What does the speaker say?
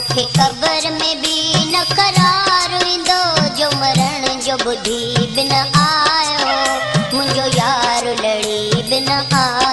मूंखे कबर में बि न करार जो मरण जो ॿुधी बि न आहियो मुंहिंजो यार लड़ी बि न आयो